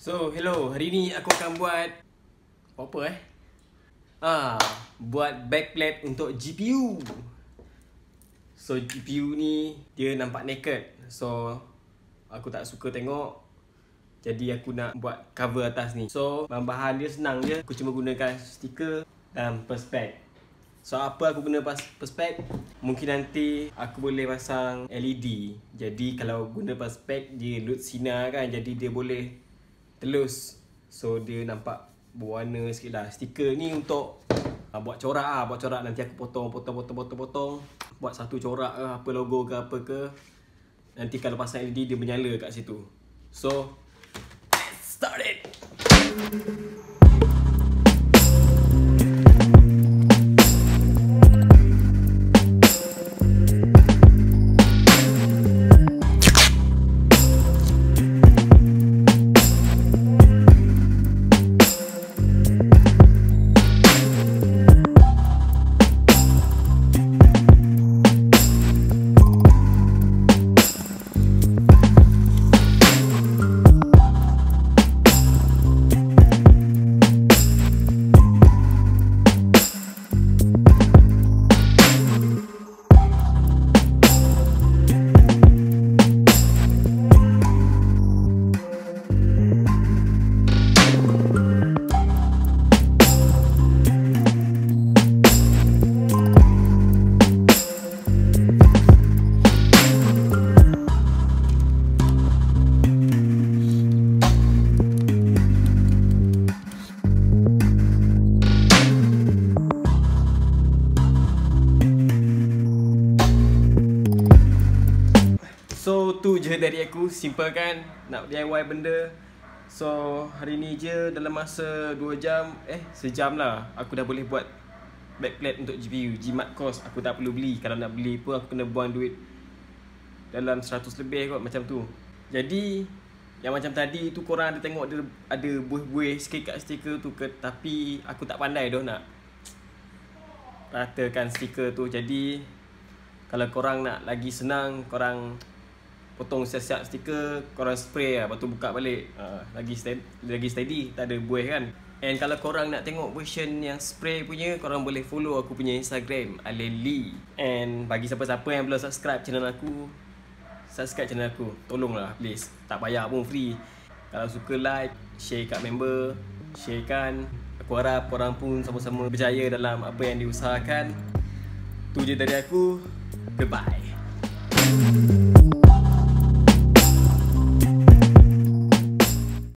So, hello. Hari ni aku akan buat apa eh? Ah, buat backplate untuk GPU. So, GPU ni dia nampak naked. So, aku tak suka tengok. Jadi aku nak buat cover atas ni. So, bahan dia senang je. Aku cuma gunakan stiker dan perspec. So, apa aku guna pas perspec? Mungkin nanti aku boleh pasang LED. Jadi, kalau guna perspec, dia load sinar kan. Jadi, dia boleh telus So dia nampak berwarna sikit lah. Stiker ni untuk uh, buat corak lah Buat corak nanti aku potong, potong, potong, potong, potong. Buat satu corak ke apa logo ke apa ke. Nanti kalau pasang LED dia menyala kat situ. So Let's start it tu je dari aku. Simple kan? Nak DIY benda. So hari ni je dalam masa 2 jam. Eh sejam lah. Aku dah boleh buat Backplate untuk GPU Jimat cost Aku tak perlu beli. Kalau nak beli pun aku kena buang duit Dalam 100 lebih kot macam tu. Jadi Yang macam tadi tu korang ada tengok Ada, ada buih-buih sikit kat stiker tu ke? Tapi aku tak pandai dah nak Ratakan stiker tu. Jadi Kalau korang nak lagi senang Korang potong siap-siap stiker korang spray lah. Lepas tu buka balik. Uh, lagi steady, lagi steady tak ada buih kan. And kalau korang nak tengok version yang spray punya korang boleh follow aku punya Instagram Aleli and bagi siapa-siapa yang belum subscribe channel aku subscribe channel aku. Tolonglah please. Tak payah pun free. Kalau suka like share kat member sharekan. Aku harap korang pun sama-sama berjaya dalam apa yang diusahakan. Tu je dari aku. Goodbye